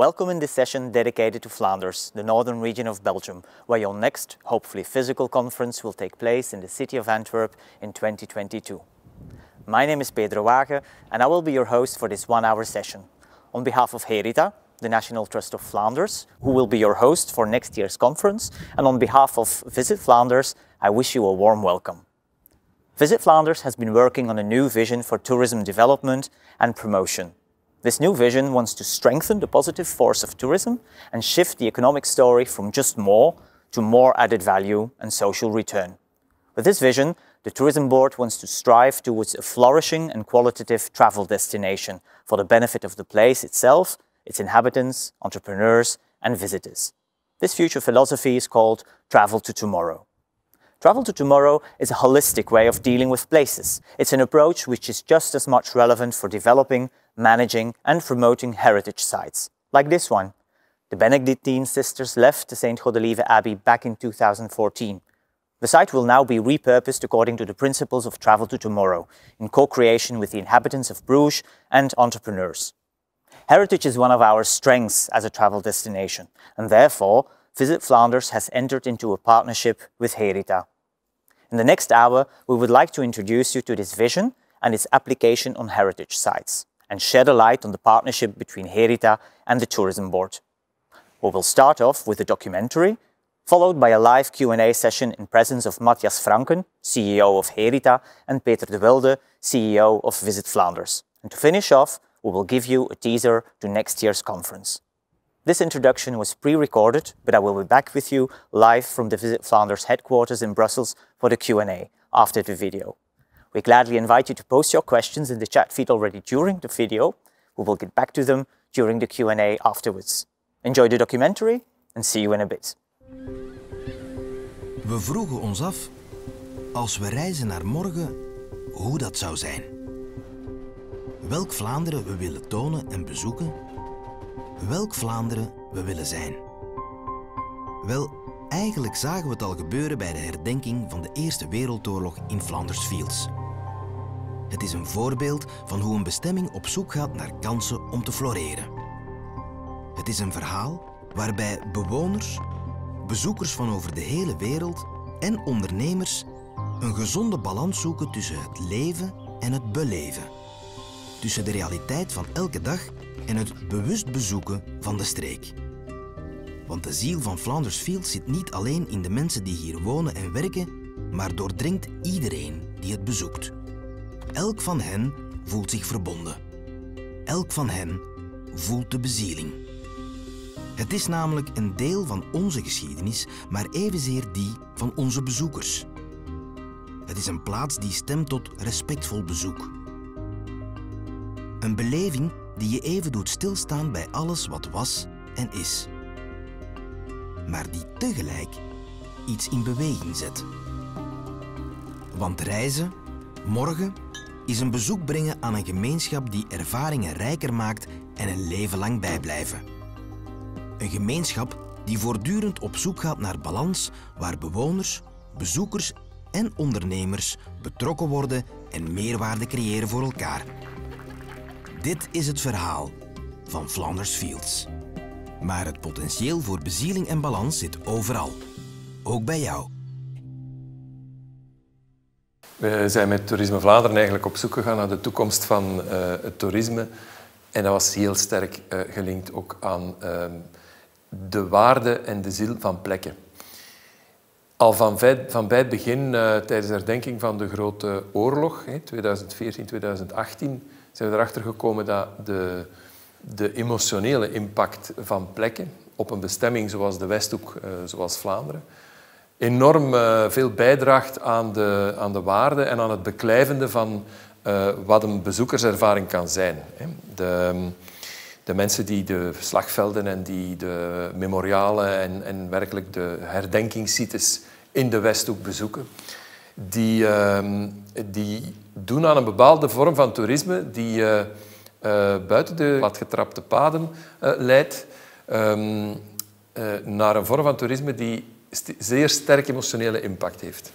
Welcome in this session dedicated to Flanders, the northern region of Belgium, where your next, hopefully physical conference will take place in the city of Antwerp in 2022. My name is Pedro Wagen and I will be your host for this one-hour session. On behalf of Herita, the National Trust of Flanders, who will be your host for next year's conference, and on behalf of Visit Flanders, I wish you a warm welcome. Visit Flanders has been working on a new vision for tourism development and promotion. This new vision wants to strengthen the positive force of tourism and shift the economic story from just more to more added value and social return. With this vision, the Tourism Board wants to strive towards a flourishing and qualitative travel destination for the benefit of the place itself, its inhabitants, entrepreneurs, and visitors. This future philosophy is called Travel to Tomorrow. Travel to Tomorrow is a holistic way of dealing with places. It's an approach which is just as much relevant for developing, managing, and promoting heritage sites, like this one. The Benedictine sisters left the St. Godelieve Abbey back in 2014. The site will now be repurposed according to the principles of Travel to Tomorrow, in co-creation with the inhabitants of Bruges and entrepreneurs. Heritage is one of our strengths as a travel destination, and therefore Visit Flanders has entered into a partnership with Herita. In the next hour, we would like to introduce you to this vision and its application on heritage sites and shed a light on the partnership between Herita and the Tourism Board. We will start off with a documentary, followed by a live Q&A session in presence of Matthias Franken, CEO of Herita, and Peter de Wilde, CEO of Visit Flanders. And to finish off, we will give you a teaser to next year's conference. This introduction was pre-recorded, but I will be back with you live from the Visit Flanders headquarters in Brussels for the Q&A after the video. We gladly invite you to post your questions in the chat feed already during the video. We will get back to them during the Q&A afterwards. Enjoy the documentary and see you in a bit. We vroegen ons af, als we reizen naar morgen, hoe dat zou zijn. Welk Vlaanderen we willen tonen en bezoeken welk Vlaanderen we willen zijn. Wel, eigenlijk zagen we het al gebeuren bij de herdenking van de Eerste Wereldoorlog in Flanders Fields. Het is een voorbeeld van hoe een bestemming op zoek gaat naar kansen om te floreren. Het is een verhaal waarbij bewoners, bezoekers van over de hele wereld en ondernemers een gezonde balans zoeken tussen het leven en het beleven. Tussen de realiteit van elke dag en het bewust bezoeken van de streek. Want de ziel van Flanders Fields zit niet alleen in de mensen die hier wonen en werken, maar doordringt iedereen die het bezoekt. Elk van hen voelt zich verbonden. Elk van hen voelt de bezieling. Het is namelijk een deel van onze geschiedenis, maar evenzeer die van onze bezoekers. Het is een plaats die stemt tot respectvol bezoek. Een beleving die je even doet stilstaan bij alles wat was en is. Maar die tegelijk iets in beweging zet. Want reizen, morgen, is een bezoek brengen aan een gemeenschap die ervaringen rijker maakt en een leven lang bijblijven. Een gemeenschap die voortdurend op zoek gaat naar balans waar bewoners, bezoekers en ondernemers betrokken worden en meerwaarde creëren voor elkaar. Dit is het verhaal van Flanders Fields. Maar het potentieel voor bezieling en balans zit overal. Ook bij jou. We zijn met Toerisme Vlaanderen eigenlijk op zoek gegaan naar de toekomst van uh, het toerisme. En dat was heel sterk uh, gelinkt ook aan uh, de waarde en de ziel van plekken. Al van, van bij het begin, tijdens de herdenking van de Grote Oorlog, 2014, 2018, zijn we erachter gekomen dat de, de emotionele impact van plekken op een bestemming zoals de Westhoek, zoals Vlaanderen, enorm uh, veel bijdraagt aan de, aan de waarde en aan het beklijvende van uh, wat een bezoekerservaring kan zijn. De, de mensen die de slagvelden en die de memorialen en, en werkelijk de herdenkingssites in de Westhoek bezoeken, die, uh, die doen aan een bepaalde vorm van toerisme die uh, buiten de platgetrapte paden uh, leidt um, naar een vorm van toerisme die zeer sterk emotionele impact heeft.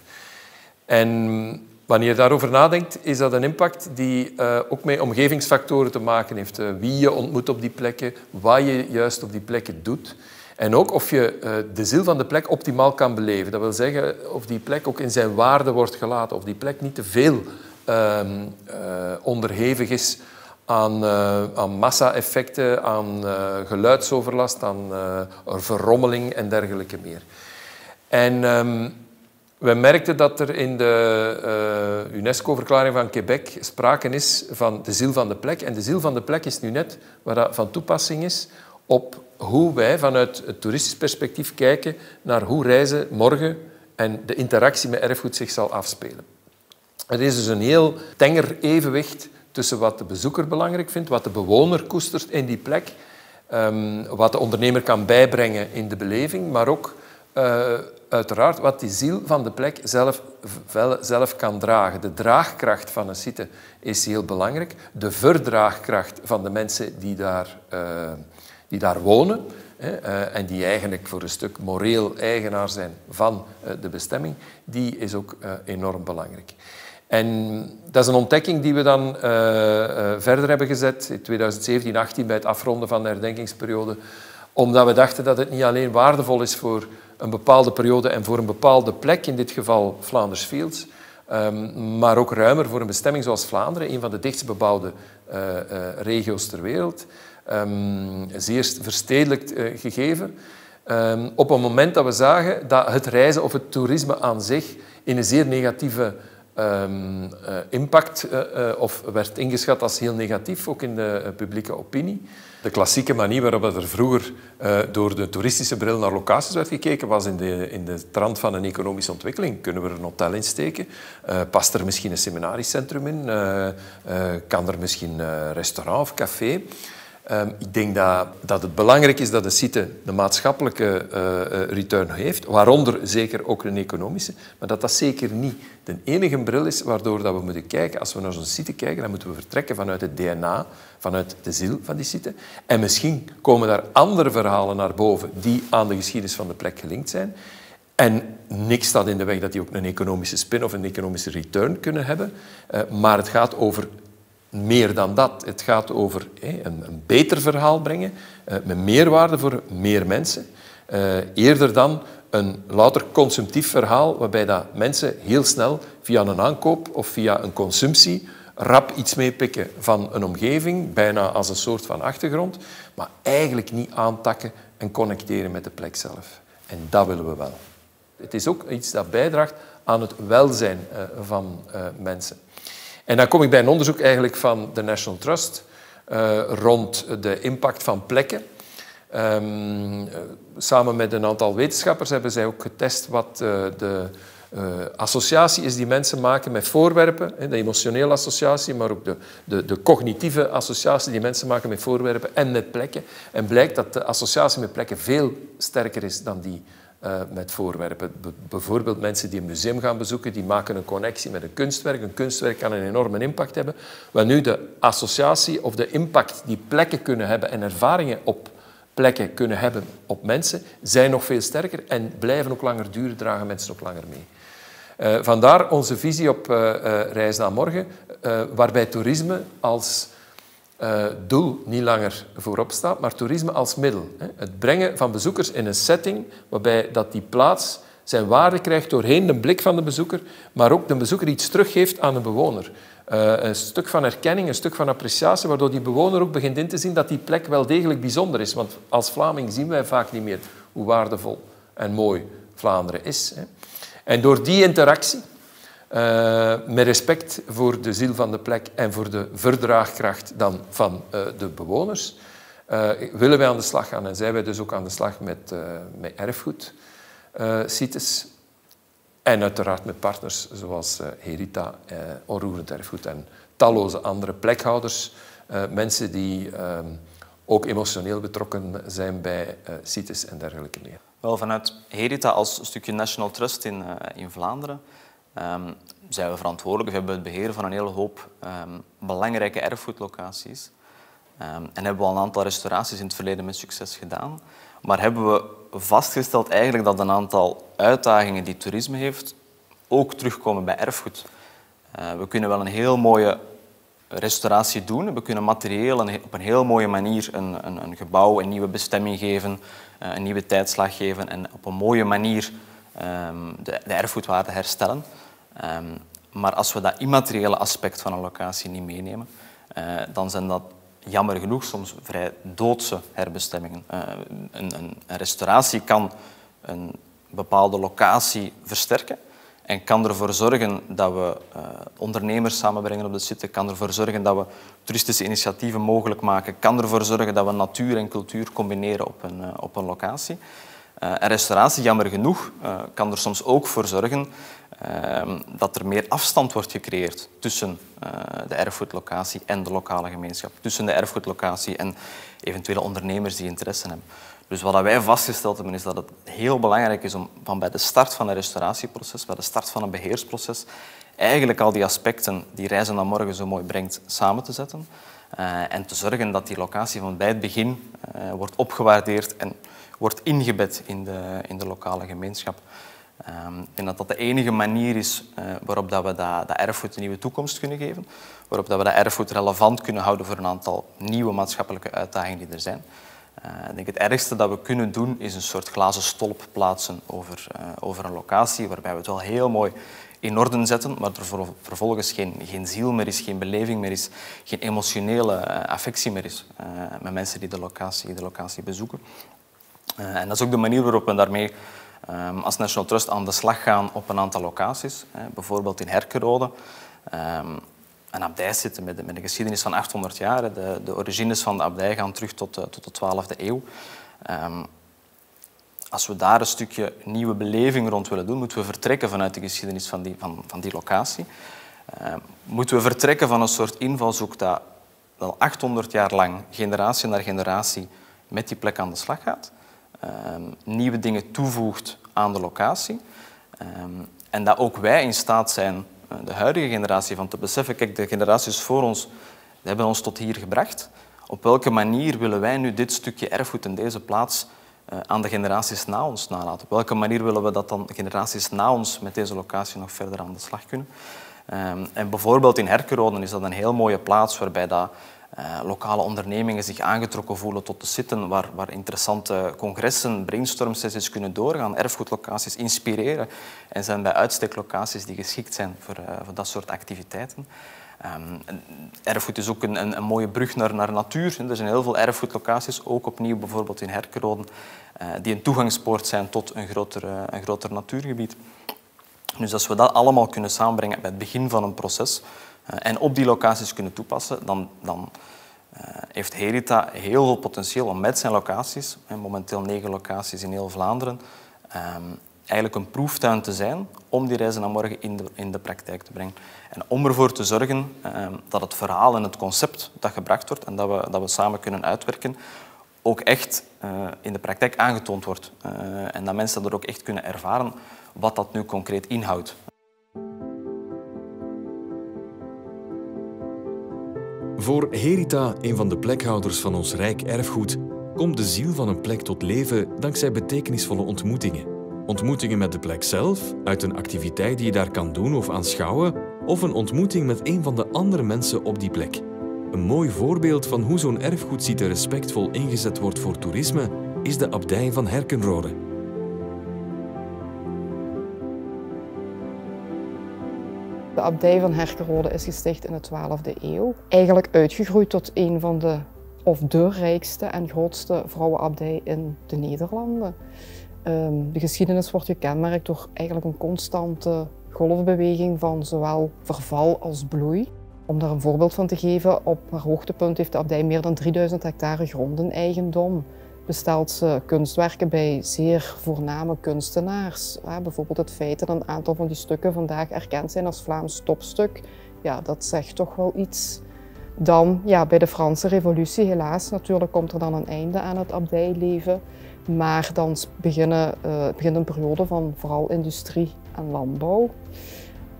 En wanneer je daarover nadenkt, is dat een impact die uh, ook met omgevingsfactoren te maken heeft. Uh, wie je ontmoet op die plekken, wat je juist op die plekken doet. En ook of je uh, de ziel van de plek optimaal kan beleven. Dat wil zeggen of die plek ook in zijn waarde wordt gelaten, of die plek niet te veel ehm, onderhevig is aan, aan massa-effecten, aan geluidsoverlast, aan verrommeling en dergelijke meer. En um, we merkten dat er in de uh, UNESCO-verklaring van Quebec sprake is van de ziel van de plek. En de ziel van de plek is nu net waar dat van toepassing is op hoe wij vanuit het toeristisch perspectief kijken naar hoe reizen morgen en de interactie met erfgoed zich zal afspelen. Er is dus een heel tenger evenwicht tussen wat de bezoeker belangrijk vindt, wat de bewoner koestert in die plek, um, wat de ondernemer kan bijbrengen in de beleving, maar ook uh, uiteraard wat die ziel van de plek zelf, zelf kan dragen. De draagkracht van een site is heel belangrijk. De verdraagkracht van de mensen die daar, uh, die daar wonen hè, uh, en die eigenlijk voor een stuk moreel eigenaar zijn van de bestemming, die is ook enorm belangrijk. En dat is een ontdekking die we dan verder hebben gezet in 2017-18 bij het afronden van de herdenkingsperiode, omdat we dachten dat het niet alleen waardevol is voor een bepaalde periode en voor een bepaalde plek, in dit geval Flanders Fields, um, maar ook ruimer voor een bestemming zoals Vlaanderen, een van de dichtst bebouwde uh, uh, regio's ter wereld. Um, zeer verstedelijkt uh, gegeven. Um, op een moment dat we zagen dat het reizen of het toerisme aan zich in een zeer negatieve impact of werd ingeschat als heel negatief, ook in de publieke opinie. De klassieke manier waarop er vroeger uh, door de toeristische bril naar locaties werd gekeken, was in de, in de trant van een economische ontwikkeling. Kunnen we er een hotel in steken? Uh, past er misschien een seminariecentrum in? Uh, kan er misschien een restaurant of café? Um, ik denk dat, dat het belangrijk is dat een site de maatschappelijke uh, return heeft, waaronder zeker ook een economische, maar dat dat zeker niet de enige bril is waardoor dat we moeten kijken. Als we naar zo'n site kijken, dan moeten we vertrekken vanuit het DNA, vanuit de ziel van die site. En misschien komen daar andere verhalen naar boven die aan de geschiedenis van de plek gelinkt zijn. En niks staat in de weg dat die ook een economische spin of een economische return kunnen hebben. Uh, maar het gaat over meer dan dat. Het gaat over een, beter verhaal brengen, eh, met meerwaarde voor meer mensen. Eh, eerder dan een louter consumptief verhaal, waarbij dat mensen heel snel via een aankoop of via een consumptie rap iets meepikken van een omgeving, bijna als een soort van achtergrond, maar eigenlijk niet aantakken en connecteren met de plek zelf. En dat willen we wel. Het is ook iets dat bijdraagt aan het welzijn uh, van mensen. En dan kom ik bij een onderzoek eigenlijk van de National Trust uh, rond de impact van plekken. Um, samen met een aantal wetenschappers hebben zij ook getest wat uh, de associatie is die mensen maken met voorwerpen, de emotionele associatie, maar ook de, de, de, cognitieve associatie die mensen maken met voorwerpen en met plekken. En blijkt dat de associatie met plekken veel sterker is dan die uh, met voorwerpen. bijvoorbeeld mensen die een museum gaan bezoeken, die maken een connectie met een kunstwerk. Een kunstwerk kan een enorme impact hebben. Wel nu, de associatie of de impact die plekken kunnen hebben en ervaringen op plekken kunnen hebben op mensen, zijn nog veel sterker en blijven ook langer duren, dragen mensen ook langer mee. Uh, vandaar onze visie op uh, Reis naar Morgen, waarbij toerisme als uh, doel niet langer voorop staat, maar toerisme als middel. Hè. Het brengen van bezoekers in een setting waarbij dat die plaats zijn waarde krijgt doorheen de blik van de bezoeker, maar ook de bezoeker iets teruggeeft aan de bewoner. Uh, een stuk van erkenning, een stuk van appreciatie, waardoor die bewoner ook begint in te zien dat die plek wel degelijk bijzonder is. Want als Vlaming zien wij vaak niet meer hoe waardevol en mooi Vlaanderen is. Hè. En door die interactie uh, met respect voor de ziel van de plek en voor de verdraagkracht dan van uh, de bewoners, uh, willen wij aan de slag gaan en zijn wij dus ook aan de slag met, met erfgoedsites. en uiteraard met partners zoals Herita, Onroerend Erfgoed en talloze andere plekhouders. mensen die ook emotioneel betrokken zijn bij sites en dergelijke meer. Wel, vanuit Herita als stukje National Trust in, in Vlaanderen um, zijn we verantwoordelijk, we hebben het beheer van een hele hoop um, belangrijke erfgoedlocaties. Um, en hebben we al een aantal restauraties in het verleden met succes gedaan. Maar hebben we vastgesteld eigenlijk dat een aantal uitdagingen die toerisme heeft ook terugkomen bij erfgoed. we kunnen wel een heel mooie restauratie doen. We kunnen materieel op een heel mooie manier een, een, een gebouw een nieuwe bestemming geven, een nieuwe tijdslag geven en op een mooie manier ehm, de, de erfgoedwaarde herstellen. Ehm, maar als we dat immateriële aspect van een locatie niet meenemen, dan zijn dat jammer genoeg soms vrij doodse herbestemmingen. Uh, een, een, restauratie kan een bepaalde locatie versterken en kan ervoor zorgen dat we uh, ondernemers samenbrengen op de site, kan ervoor zorgen dat we toeristische initiatieven mogelijk maken, kan ervoor zorgen dat we natuur en cultuur combineren op een, op een locatie. een restauratie, jammer genoeg, kan er soms ook voor zorgen dat er meer afstand wordt gecreëerd tussen uh, de erfgoedlocatie en de lokale gemeenschap. Tussen de erfgoedlocatie en eventuele ondernemers die interesse hebben. Dus wat wij vastgesteld hebben, is dat het heel belangrijk is om van bij de start van een restauratieproces, bij de start van een beheersproces, eigenlijk al die aspecten die Reizen naar Morgen zo mooi brengt, samen te zetten. Uh, en te zorgen dat die locatie van bij het begin uh, wordt opgewaardeerd en wordt ingebed in de, in de lokale gemeenschap. Um, ik denk dat dat de enige manier is uh, waarop dat we dat, dat, erfgoed een nieuwe toekomst kunnen geven, waarop dat we dat erfgoed relevant kunnen houden voor een aantal nieuwe maatschappelijke uitdagingen die er zijn. Uh, ik denk het ergste dat we kunnen doen is een soort glazen stolp plaatsen over, uh, over een locatie waarbij we het wel heel mooi in orde zetten, maar er vervolgens geen, geen ziel meer is, geen beleving meer is, geen emotionele affectie meer is met mensen die de locatie, de locatie bezoeken. en dat is ook de manier waarop we daarmee um, als National Trust aan de slag gaan op een aantal locaties. Hè, bijvoorbeeld in Herkenrode. Um, een abdij zitten met, een geschiedenis van 800 jaar. De, de, origines van de abdij gaan terug tot, de, tot de 12e eeuw. Um, als we daar een stukje nieuwe beleving rond willen doen, moeten we vertrekken vanuit de geschiedenis van die, van, van die locatie. Moeten we vertrekken van een soort invalshoek dat al 800 jaar lang, generatie na generatie, met die plek aan de slag gaat. Ehm, nieuwe dingen toevoegt aan de locatie. Ehm, en dat ook wij in staat zijn, eh, de huidige generatie, van te beseffen, kijk, de generaties voor ons hebben ons tot hier gebracht. Op welke manier willen wij nu dit stukje erfgoed in deze plaats uh, aan de generaties na ons nalaten? Op welke manier willen we dat dan generaties na ons met deze locatie nog verder aan de slag kunnen? Um, en bijvoorbeeld in Herkeroden is dat een heel mooie plaats waarbij dat uh, lokale ondernemingen zich aangetrokken voelen tot de zitten, waar, waar interessante congressen, brainstormsessies kunnen doorgaan, erfgoedlocaties inspireren en zijn bij uitstek locaties die geschikt zijn voor, uh, voor dat soort activiteiten. Um, erfgoed is ook een, een, een, mooie brug naar, naar natuur. Er zijn heel veel erfgoedlocaties, ook opnieuw bijvoorbeeld in Herkeroden, uh, die een toegangspoort zijn tot een groter, een groter natuurgebied. Dus als we dat allemaal kunnen samenbrengen bij het begin van een proces, eh, en op die locaties kunnen toepassen, dan, dan uh, heeft Herita heel veel potentieel om met zijn locaties, en momenteel negen locaties in heel Vlaanderen, um, eigenlijk een proeftuin te zijn om die reizen naar morgen in de, in de praktijk te brengen. En om ervoor te zorgen um, dat het verhaal en het concept dat gebracht wordt en dat we, dat we samen kunnen uitwerken, ook echt uh, in de praktijk aangetoond wordt. En dat mensen er ook echt kunnen ervaren wat dat nu concreet inhoudt. Voor Herita, een van de plekhouders van ons rijk erfgoed, komt de ziel van een plek tot leven dankzij betekenisvolle ontmoetingen. Ontmoetingen met de plek zelf, uit een activiteit die je daar kan doen of aanschouwen, of een ontmoeting met een van de andere mensen op die plek. Een mooi voorbeeld van hoe zo'n erfgoedsite respectvol ingezet wordt voor toerisme is de abdij van Herkenrode. De abdij van Herkenrode is gesticht in de 12e eeuw. Eigenlijk uitgegroeid tot een van de, of de rijkste en grootste vrouwenabdij in de Nederlanden. Ehm, de geschiedenis wordt gekenmerkt door eigenlijk een constante golfbeweging van zowel verval als bloei. Om daar een voorbeeld van te geven, op haar hoogtepunt heeft de abdij meer dan 3000 hectare grondeneigendom bestelt ze kunstwerken bij zeer voorname kunstenaars. bijvoorbeeld het feit dat een aantal van die stukken vandaag erkend zijn als Vlaams topstuk, ja, dat zegt toch wel iets. Dan ja, bij de Franse revolutie, helaas, natuurlijk komt er dan een einde aan het abdijleven. Maar dan beginnen, uh, begint een periode van vooral industrie en landbouw.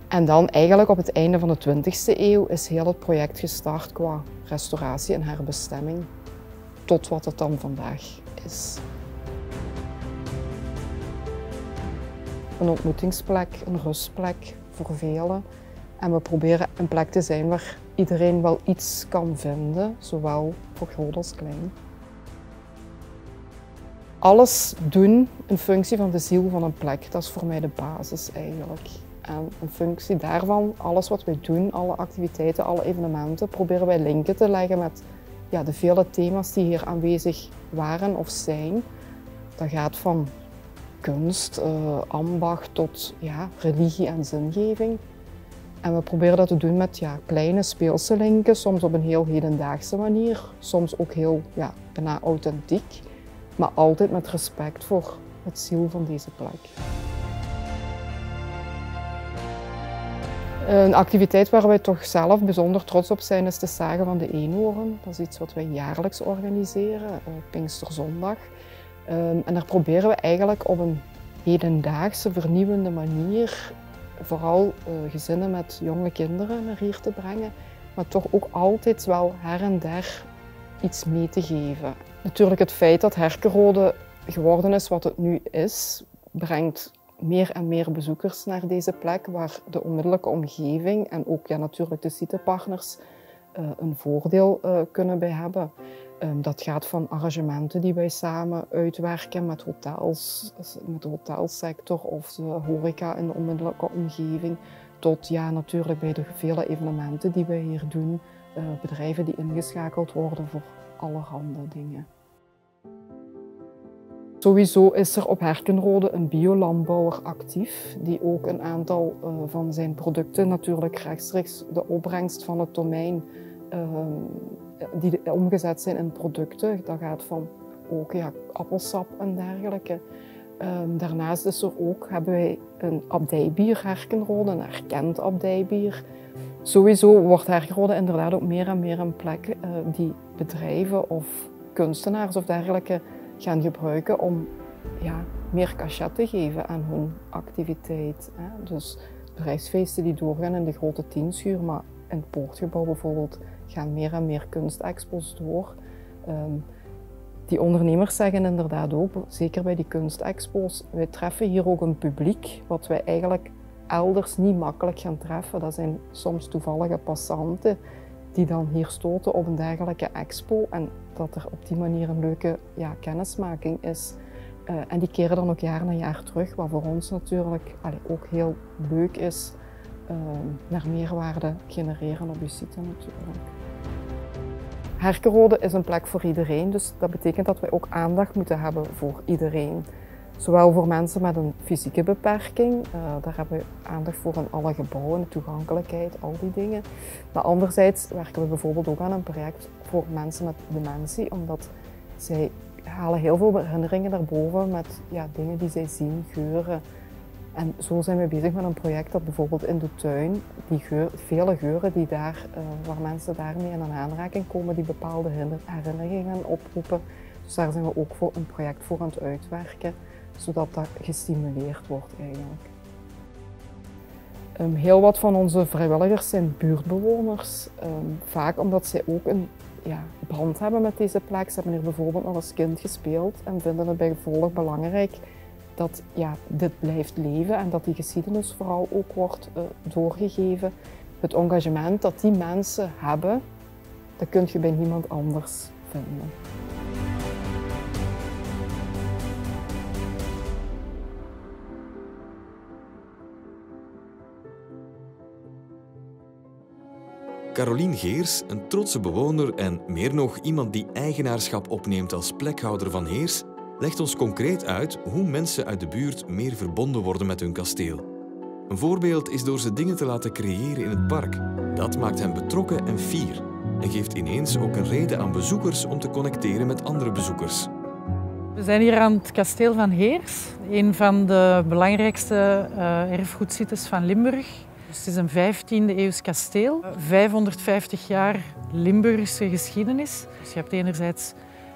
En dan eigenlijk op het einde van de 20e eeuw is heel het project gestart qua restauratie en herbestemming tot wat het dan vandaag is. Een ontmoetingsplek, een rustplek voor velen. En we proberen een plek te zijn waar iedereen wel iets kan vinden, zowel voor groot als klein. Alles doen in functie van de ziel van een plek, dat is voor mij de basis eigenlijk. En in functie daarvan, alles wat wij doen, alle activiteiten, alle evenementen, proberen wij linken te leggen met ja, de vele thema's die hier aanwezig waren of zijn. Dat gaat van kunst, uh, ambacht tot ja, religie en zingeving. En we proberen dat te doen met ja, kleine speelse linken, soms op een heel hedendaagse manier, soms ook heel ja, bijna authentiek, maar altijd met respect voor het ziel van deze plek. Een activiteit waar wij toch zelf bijzonder trots op zijn is de Zagen van de Eenhoorn. Dat is iets wat wij jaarlijks organiseren, op Pinksterzondag. Ehm, en daar proberen we eigenlijk op een hedendaagse, vernieuwende manier vooral uh, gezinnen met jonge kinderen naar hier te brengen, maar toch ook altijd wel her en der iets mee te geven. Natuurlijk het feit dat Herkenrode geworden is wat het nu is, brengt meer en meer bezoekers naar deze plek, waar de onmiddellijke omgeving en ook ja, natuurlijk de sitepartners uh, een voordeel uh, kunnen bij hebben. Um, dat gaat van arrangementen die wij samen uitwerken met hotels, met de hotelsector of de horeca in de onmiddellijke omgeving, tot ja, natuurlijk bij de vele evenementen die wij hier doen, uh, bedrijven die ingeschakeld worden voor allerhande dingen. Sowieso is er op Herkenrode een biolandbouwer actief, die ook een aantal uh, van zijn producten, natuurlijk rechtstreeks de opbrengst van het domein, uh, die omgezet zijn in producten. Dat gaat van ook ja, appelsap en dergelijke. Um, daarnaast is er ook, hebben wij een abdijbier Herkenrode, een erkend abdijbier. Sowieso wordt Herkenrode inderdaad ook meer en meer een plek uh, die bedrijven of kunstenaars of dergelijke gaan gebruiken om ja, meer cachet te geven aan hun activiteit. Hè. Dus bedrijfsfeesten die doorgaan in de grote tienschuur, maar in het poortgebouw bijvoorbeeld gaan meer en meer kunstexpos door. Um, die ondernemers zeggen inderdaad ook, zeker bij die kunstexpo's, wij treffen hier ook een publiek wat wij eigenlijk elders niet makkelijk gaan treffen. Dat zijn soms toevallige passanten die dan hier stoten op een dergelijke expo en dat er op die manier een leuke ja, kennismaking is. Uh, en die keren dan ook jaar na jaar terug, wat voor ons natuurlijk ook heel leuk is, uh, naar meerwaarde genereren op je site natuurlijk. Herkenrode is een plek voor iedereen, dus dat betekent dat wij ook aandacht moeten hebben voor iedereen. Zowel voor mensen met een fysieke beperking, uh, daar hebben we aandacht voor in alle gebouwen, toegankelijkheid, al die dingen. Maar anderzijds werken we bijvoorbeeld ook aan een project voor mensen met dementie, omdat zij halen heel veel herinneringen daarboven met ja, dingen die zij zien, geuren. En zo zijn we bezig met een project dat bijvoorbeeld in de tuin, die vele geuren die daar, uh, waar mensen daarmee in aanraking komen, die bepaalde herinneringen oproepen. Dus daar zijn we ook voor een project voor aan het uitwerken zodat dat gestimuleerd wordt eigenlijk. Um, heel wat van onze vrijwilligers zijn buurtbewoners, um, vaak omdat zij ook een ja, band hebben met deze plek. Ze hebben hier bijvoorbeeld nog als kind gespeeld en vinden het bijgevolg belangrijk dat ja, dit blijft leven en dat die geschiedenis vooral ook wordt uh, doorgegeven. Het engagement dat die mensen hebben, dat kun je bij niemand anders vinden. Carolien Geers, een trotse bewoner en meer nog iemand die eigenaarschap opneemt als plekhouder van Heers, legt ons concreet uit hoe mensen uit de buurt meer verbonden worden met hun kasteel. Een voorbeeld is door ze dingen te laten creëren in het park. Dat maakt hen betrokken en fier en geeft ineens ook een reden aan bezoekers om te connecteren met andere bezoekers. We zijn hier aan het kasteel van Heers, een van de belangrijkste uh, erfgoedsites van Limburg. Het is een 15e eeuws kasteel, 550 jaar Limburgse geschiedenis. Dus je hebt enerzijds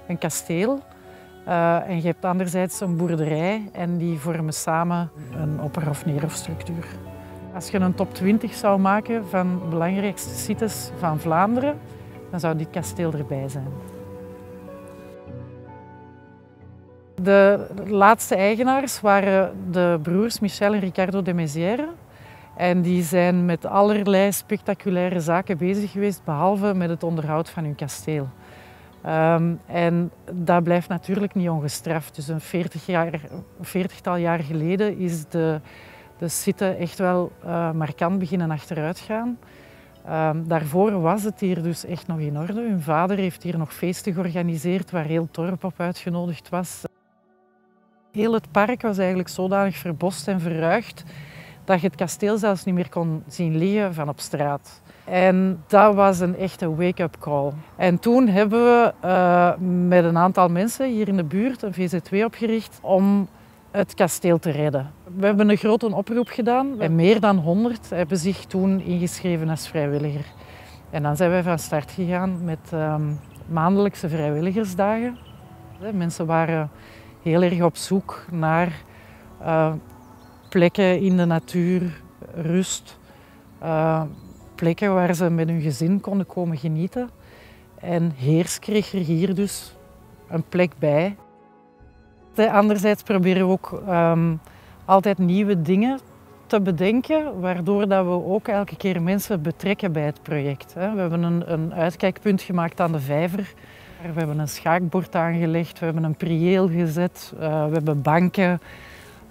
een kasteel uh, en je hebt anderzijds een boerderij en die vormen samen een opper- of neerhofstructuur. Als je een top 20 zou maken van belangrijkste sites van Vlaanderen, dan zou dit kasteel erbij zijn. De laatste eigenaars waren de broers Michel en Ricardo de Mézières. En die zijn met allerlei spectaculaire zaken bezig geweest, behalve met het onderhoud van hun kasteel. Um, en dat blijft natuurlijk niet ongestraft. Dus een, 40 jaar, veertigtal jaar geleden is de, de site echt wel uh, markant beginnen achteruit gaan. Um, daarvoor was het hier dus echt nog in orde. Hun vader heeft hier nog feesten georganiseerd waar heel dorp op uitgenodigd was. Heel het park was eigenlijk zodanig verbost en verruigd dat je het kasteel zelfs niet meer kon zien liggen van op straat. En dat was een echte wake-up call. En toen hebben we uh, met een aantal mensen hier in de buurt een VZW opgericht om het kasteel te redden. We hebben een grote oproep gedaan en meer dan 100 hebben zich toen ingeschreven als vrijwilliger. En dan zijn wij van start gegaan met um, maandelijkse vrijwilligersdagen. Mensen waren heel erg op zoek naar uh, plekken in de natuur, rust, uh, plekken waar ze met hun gezin konden komen genieten. En Heers kreeg er hier dus een plek bij. Anderzijds proberen we ook um, altijd nieuwe dingen te bedenken, waardoor dat we ook elke keer mensen betrekken bij het project. We hebben een, een uitkijkpunt gemaakt aan de vijver. We hebben een schaakbord aangelegd, we hebben een prieel gezet, uh, we hebben banken.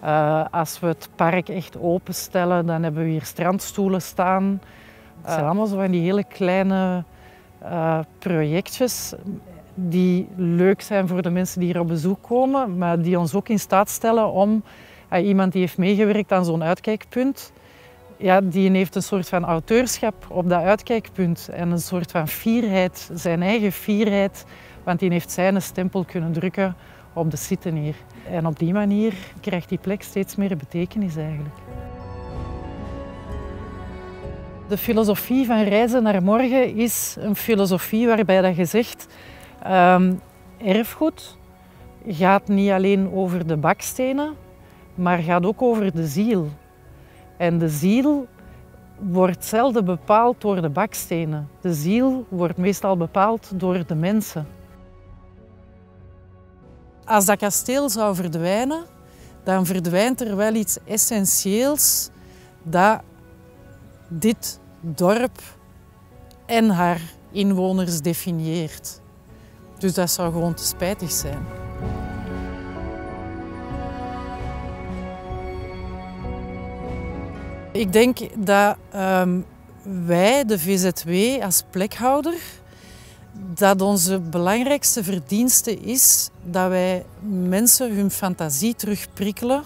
Uh, als we het park echt openstellen, dan hebben we hier strandstoelen staan. Het zijn allemaal zo van die hele kleine uh, projectjes die leuk zijn voor de mensen die hier op bezoek komen, maar die ons ook in staat stellen om uh, iemand die heeft meegewerkt aan zo'n uitkijkpunt, ja, die heeft een soort van auteurschap op dat uitkijkpunt en een soort van fierheid, zijn eigen fierheid, want die heeft zijn stempel kunnen drukken op de site hier. En op die manier krijgt die plek steeds meer betekenis eigenlijk. De filosofie van reizen naar morgen is een filosofie waarbij dat je zegt, um, erfgoed gaat niet alleen over de bakstenen, maar gaat ook over de ziel. En de ziel wordt zelden bepaald door de bakstenen. De ziel wordt meestal bepaald door de mensen. Als dat kasteel zou verdwijnen, dan verdwijnt er wel iets essentieels dat dit dorp en haar inwoners definieert. Dus dat zou gewoon te spijtig zijn. Ik denk dat um, wij, de VZW, als plekhouder, dat onze belangrijkste verdienste is dat wij mensen hun fantasie terugprikkelen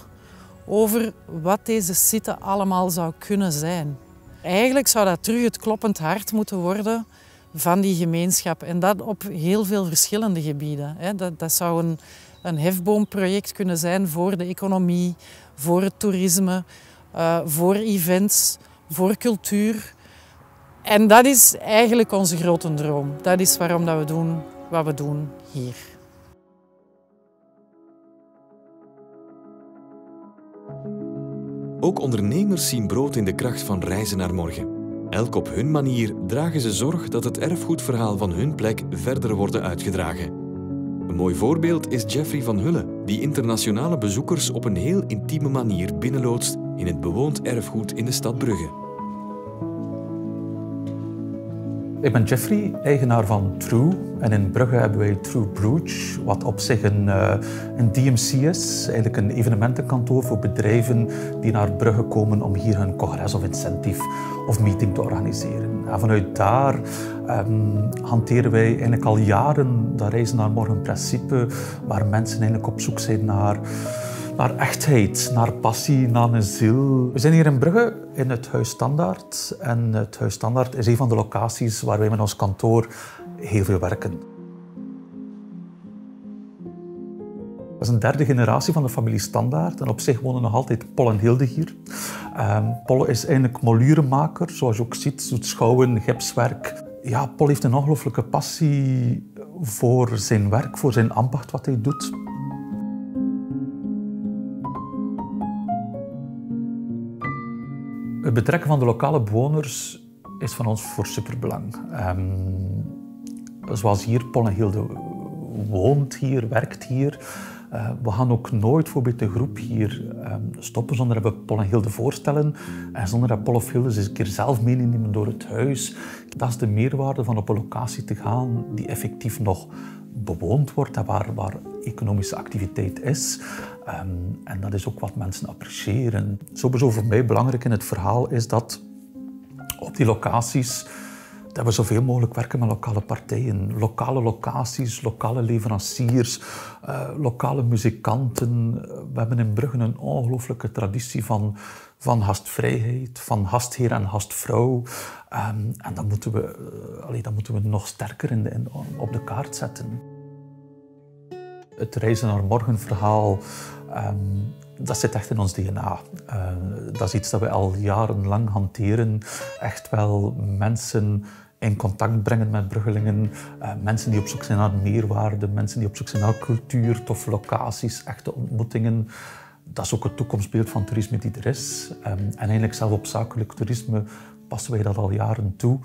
over wat deze site allemaal zou kunnen zijn. Eigenlijk zou dat terug het kloppend hart moeten worden van die gemeenschap. En dat op heel veel verschillende gebieden. Dat, zou een, een hefboomproject kunnen zijn voor de economie, voor het toerisme, uh, voor events, voor cultuur. En dat is eigenlijk onze grote droom. Dat is waarom dat we doen wat we doen hier. Ook ondernemers zien brood in de kracht van reizen naar morgen. Elk op hun manier dragen ze zorg dat het erfgoedverhaal van hun plek verder wordt uitgedragen. Een mooi voorbeeld is Jeffrey van Hulle, die internationale bezoekers op een heel intieme manier binnenloodst in het bewoond erfgoed in de stad Brugge. Ik ben Jeffrey, eigenaar van True. En in Brugge hebben wij True Bruges, wat op zich een, uh, een DMC is. Eigenlijk een evenementenkantoor voor bedrijven die naar Brugge komen om hier hun congres of incentive of meeting te organiseren. En vanuit daar um, hanteren wij eigenlijk al jaren dat reizen naar morgen principe, waar mensen eigenlijk op zoek zijn naar naar echtheid, naar passie, naar een ziel. We zijn hier in Brugge in het Huis Standaard. En het Huis Standaard is een van de locaties waar wij met ons kantoor heel veel werken. Dat is een derde generatie van de familie Standaard. En op zich wonen nog altijd Pol en Hilde hier. Um, Pol is eigenlijk moluremaker, zoals je ook ziet. Doet schouwen, gipswerk. Ja, Pol heeft een ongelooflijke passie voor zijn werk, voor zijn ambacht wat hij doet. Het betrekken van de lokale bewoners is van ons voor superbelang. Um, zoals hier, Hilde woont hier, werkt hier. Uh, we gaan ook nooit bijvoorbeeld de groep hier um, stoppen zonder dat we Paul en Hilde voorstellen en zonder dat Paul of Hilde eens een keer zelf meenemen door het huis. Dat is de meerwaarde van op een locatie te gaan die effectief nog bewoond wordt waar, waar economische activiteit is. Um, en dat is ook wat mensen appreciëren. Sowieso voor mij belangrijk in het verhaal is dat op die locaties dat we zoveel mogelijk werken met lokale partijen. Lokale locaties, lokale leveranciers, uh, lokale muzikanten. We hebben in Brugge een ongelooflijke traditie van, van gastvrijheid, van gastheer en gastvrouw. Um, en dat moeten, we, uh, dat moeten we nog sterker in de, in, op de kaart zetten. Het reizen naar morgen verhaal, um, dat zit echt in ons DNA. Uh, dat is iets dat we al jarenlang hanteren. Echt wel mensen in contact brengen met Bruggelingen. Uh, mensen die op zoek zijn naar meerwaarde, mensen die op zoek zijn naar cultuur, toffe locaties, echte ontmoetingen. Dat is ook het toekomstbeeld van toerisme die er is. Um, en eigenlijk zelf op zakelijk toerisme passen wij dat al jaren toe.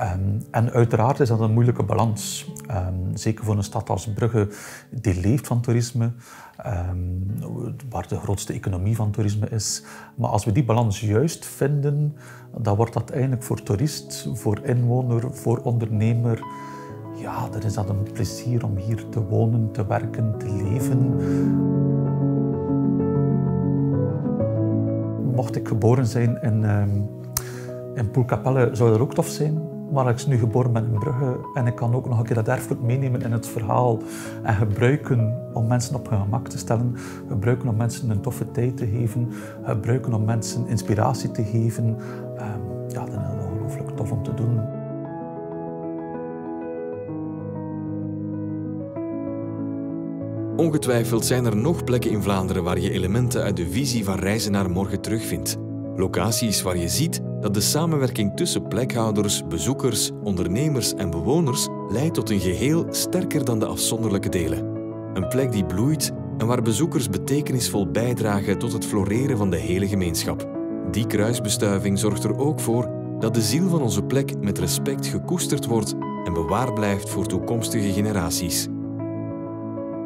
Um, en uiteraard is dat een moeilijke balans. Um, zeker voor een stad als Brugge, die leeft van toerisme, um, waar de grootste economie van toerisme is. Maar als we die balans juist vinden, dan wordt dat eigenlijk voor toerist, voor inwoner, voor ondernemer, ja, dan is dat een plezier om hier te wonen, te werken, te leven. Mocht ik geboren zijn in in Poelkapelle zou dat ook tof zijn. Maar ik ben nu geboren ben in Brugge en ik kan ook nog een keer dat erfgoed meenemen in het verhaal en gebruiken om mensen op hun gemak te stellen, gebruiken om mensen een toffe tijd te geven, gebruiken om mensen inspiratie te geven. Um, ja, dat is ongelooflijk tof om te doen. Ongetwijfeld zijn er nog plekken in Vlaanderen waar je elementen uit de visie van Reizen naar Morgen terugvindt. Locaties waar je ziet dat de samenwerking tussen plekhouders, bezoekers, ondernemers en bewoners leidt tot een geheel sterker dan de afzonderlijke delen. Een plek die bloeit en waar bezoekers betekenisvol bijdragen tot het floreren van de hele gemeenschap. Die kruisbestuiving zorgt er ook voor dat de ziel van onze plek met respect gekoesterd wordt en bewaard blijft voor toekomstige generaties.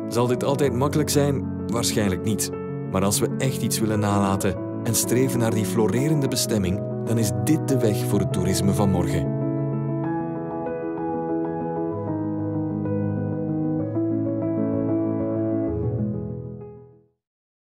Zal dit altijd makkelijk zijn? Waarschijnlijk niet. Maar als we echt iets willen nalaten en streven naar die florerende bestemming, dan is dit de weg voor het toerisme van morgen.